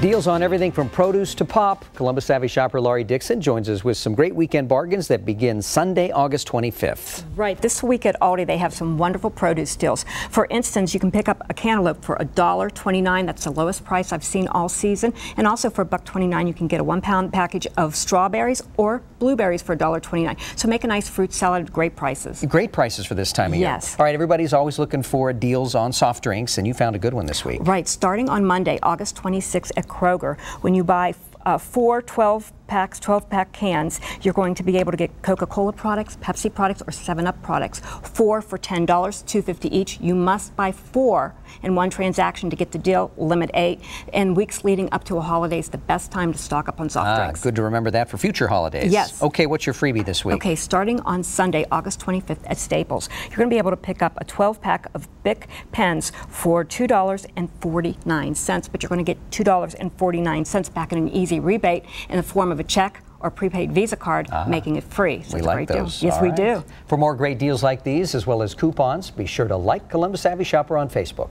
Deals on everything from produce to pop. Columbus Savvy shopper Laurie Dixon joins us with some great weekend bargains that begin Sunday, August 25th. Right. This week at Aldi, they have some wonderful produce deals. For instance, you can pick up a cantaloupe for $1.29. That's the lowest price I've seen all season. And also for $1.29, you can get a one pound package of strawberries or blueberries for $1.29. So make a nice fruit salad at great prices. Great prices for this time of year. Yes. All right, everybody's always looking for deals on soft drinks, and you found a good one this week. Right. Starting on Monday, August 26th at Kroger, when you buy uh, four 12 packs, 12 pack cans, you're going to be able to get Coca Cola products, Pepsi products, or 7 Up products. Four for $10, $2.50 each. You must buy four in one transaction to get the deal, limit eight. And weeks leading up to a holiday is the best time to stock up on soft Ah, drinks. good to remember that for future holidays. Yes. Okay, what's your freebie this week? Okay, starting on Sunday, August 25th at Staples, you're going to be able to pick up a 12 pack of Bic pens for $2.49, but you're going to get $2.49 back in an easy rebate in the form of a check or prepaid Visa card, ah, making it free. So We like those. deal. Yes, All we right. do. For more great deals like these, as well as coupons, be sure to like Columbus Savvy Shopper on Facebook.